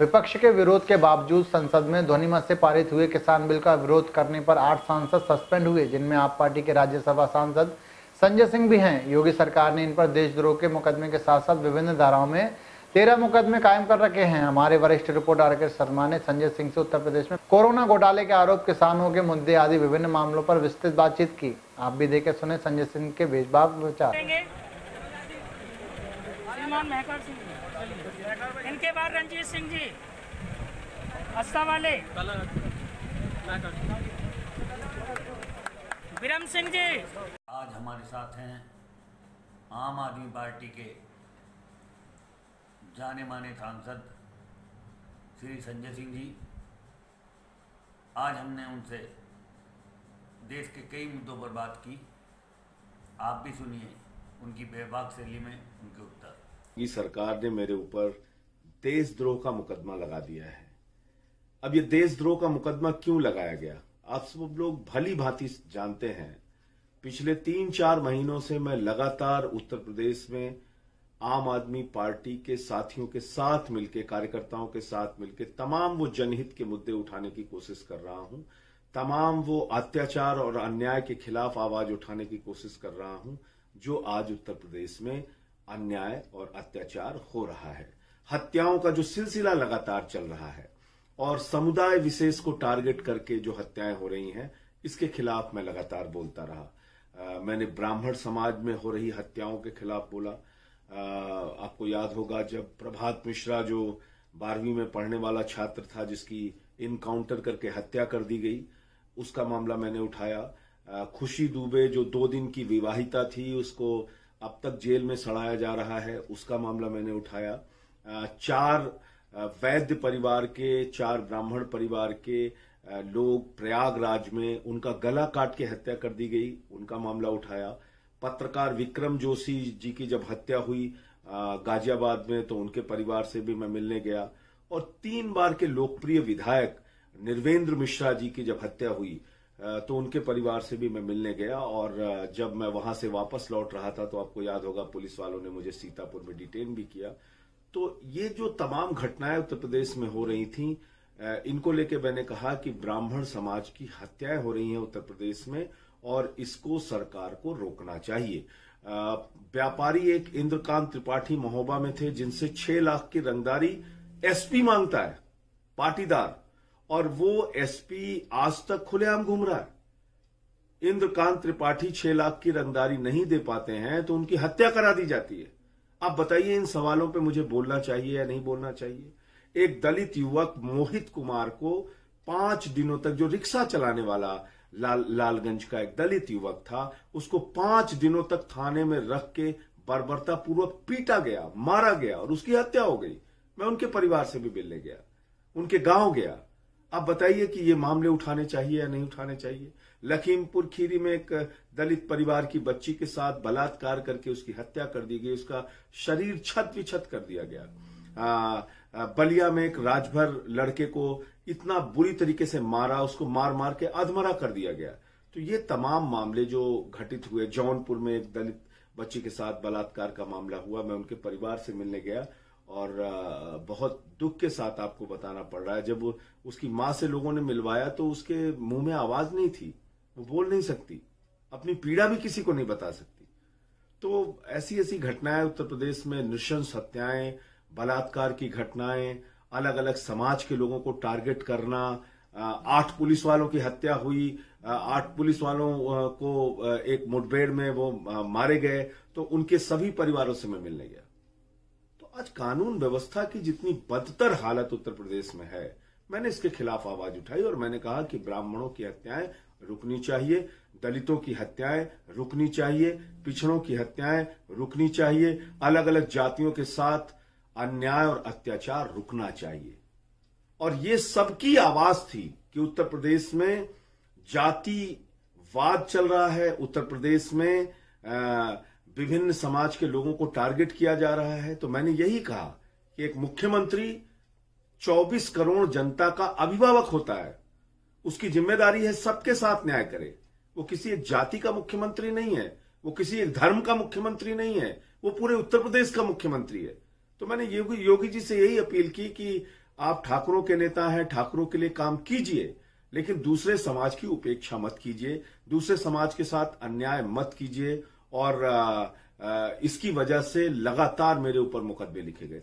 विपक्ष के विरोध के बावजूद संसद में ध्वनिमत से पारित हुए किसान बिल का विरोध करने पर आठ सांसद सस्पेंड हुए, जिनमें आप पार्टी के राज्यसभा सांसद संजय सिंह भी हैं। योगी सरकार ने इन पर देशद्रोह के मुकदमे के साथ साथ विभिन्न धाराओं में तेरह मुकदमे कायम कर रखे हैं। हमारे वरिष्ठ रिपोर्टर आर के शर्मा ने संजय सिंह से उत्तर प्रदेश में कोरोना घोटाले के आरोप किसानों के मुद्दे आदि विभिन्न मामलों पर विस्तृत बातचीत की। आप भी देखे, सुने संजय सिंह के बेजबाग विचार। श्रीमान महकर सिंह जी। इनके बाद रंजीत सिंह जी। हस्ता वाले। विरम सिंह जी। आज हमारे साथ हैं आम आदमी पार्टी के जाने माने सांसद श्री संजय सिंह जी। आज हमने उनसे देश के कई मुद्दों पर बात की। आप भी सुनिए उनकी बेबाक शैली में उनके उत्तर। की सरकार ने मेरे ऊपर देशद्रोह का मुकदमा लगा दिया है। अब ये देशद्रोह का मुकदमा क्यों लगाया गया? आप सब लोग भली भांति जानते हैं, पिछले तीन चार महीनों से मैं लगातार उत्तर प्रदेश में आम आदमी पार्टी के साथियों के साथ मिलकर कार्यकर्ताओं के साथ मिलकर तमाम वो जनहित के मुद्दे उठाने की कोशिश कर रहा हूँ, तमाम वो अत्याचार और अन्याय के खिलाफ आवाज़ उठाने की कोशिश कर रहा हूँ, जो आज उत्तर प्रदेश में अन्याय और अत्याचार हो रहा है। हत्याओं का जो सिलसिला लगातार चल रहा है और समुदाय विशेष को टारगेट करके जो हत्याएँ हो रही हैं इसके खिलाफ मैं लगातार बोलता रहा। आ, मैंने ब्राह्मण समाज में हो रही हत्याओं के खिलाफ बोला। आ, आपको याद होगा जब प्रभात मिश्रा जो बारहवीं में पढ़ने वाला छात्र था जिसकी इनकाउंटर करके हत्या कर दी गई उसका मामला मैंने उठाया। आ, खुशी दुबे जो दो दिन की विवाहिता थी उसको अब तक जेल में सड़ाया जा रहा है, उसका मामला मैंने उठाया। चार वैद्य परिवार के, चार ब्राह्मण परिवार के लोग प्रयागराज में, उनका गला काट के हत्या कर दी गई, उनका मामला उठाया। पत्रकार विक्रम जोशी जी की जब हत्या हुई गाजियाबाद में तो उनके परिवार से भी मैं मिलने गया। और तीन बार के लोकप्रिय विधायक निर्वेंद्र मिश्रा जी की जब हत्या हुई तो उनके परिवार से भी मैं मिलने गया और जब मैं वहाँ से वापस लौट रहा था तो आपको याद होगा पुलिस वालों ने मुझे सीतापुर में डिटेन भी किया। तो ये जो तमाम घटनाएँ उत्तर प्रदेश में हो रही थी इनको लेके मैंने कहा कि ब्राह्मण समाज की हत्याएँ हो रही हैं उत्तर प्रदेश में और इसको सरकार को रोकना चाहिए। व्यापारी एक इंद्रकांत त्रिपाठी महोबा में थे, जिनसे छह लाख की रंगदारी एसपी माँगता है, पाटीदार। और वो एसपी आज तक खुलेआम घूम रहा है। इंद्रकांत त्रिपाठी छह लाख की रंगदारी नहीं दे पाते हैं तो उनकी हत्या करा दी जाती है। आप बताइए, इन सवालों पे मुझे बोलना चाहिए या नहीं बोलना चाहिए? एक दलित युवक मोहित कुमार को पाँच दिनों तक जो रिक्शा चलाने वाला लाल, लालगंज का एक दलित युवक था, उसको पाँच दिनों तक थाने में रख के बर्बरता पूर्वक पीटा गया, मारा गया और उसकी हत्या हो गई। मैं उनके परिवार से भी मिलने गया, उनके गाँव गया। अब बताइए कि ये मामले उठाने चाहिए या नहीं उठाने चाहिए? लखीमपुर खीरी में एक दलित परिवार की बच्ची के साथ बलात्कार करके उसकी हत्या कर दी गई उसका शरीर छत विछत कर दिया गया। आ, बलिया में एक राजभर लड़के को इतना बुरी तरीके से मारा उसको मार मार के अधमरा कर दिया गया। तो ये तमाम मामले जो घटित हुए जौनपुर में एक दलित बच्ची के साथ बलात्कार का मामला हुआ मैं उनके परिवार से मिलने गया। और बहुत दुख के साथ आपको बताना पड़ रहा है। जब उसकी माँ से लोगों ने मिलवाया तो उसके मुँह में आवाज़ नहीं थी। वो बोल नहीं सकती। अपनी पीड़ा भी किसी को नहीं बता सकती। तो ऐसी ऐसी घटनाएँ, उत्तर प्रदेश में नृशंस हत्याएँ, बलात्कार की घटनाएँ अलग अलग समाज के लोगों को टारगेट करना आठ पुलिस वालों की हत्या हुई आठ पुलिस वालों को एक मुठभेड़ में वो मारे गए तो उनके सभी परिवारों से मैं मिलने गया। आज कानून व्यवस्था की जितनी बदतर हालत उत्तर प्रदेश में है मैंने इसके खिलाफ आवाज़ उठाई और मैंने कहा कि ब्राह्मणों की हत्याएँ रुकनी चाहिए दलितों की हत्याएँ रुकनी चाहिए पिछड़ों की हत्याएँ रुकनी चाहिए अलग अलग जातियों के साथ अन्याय और अत्याचार रुकना चाहिए। और ये सबकी आवाज़ थी कि उत्तर प्रदेश में जातिवाद चल रहा है उत्तर प्रदेश में आ, विभिन्न समाज के लोगों को टारगेट किया जा रहा है तो मैंने यही कहा कि एक मुख्यमंत्री 24 करोड़ जनता का अभिभावक होता है। उसकी ज़िम्मेदारी है सबके साथ न्याय करे। वो किसी एक जाति का मुख्यमंत्री नहीं है, वो किसी एक धर्म का मुख्यमंत्री नहीं है, वो पूरे उत्तर प्रदेश का मुख्यमंत्री है। तो मैंने योगी योगी जी से यही अपील की कि आप ठाकुरों के नेता हैं, ठाकुरों के लिए काम कीजिए, लेकिन दूसरे समाज की उपेक्षा मत कीजिए, दूसरे समाज के साथ अन्याय मत कीजिए और इसकी वजह से लगातार मेरे ऊपर मुकदमे लिखे गए।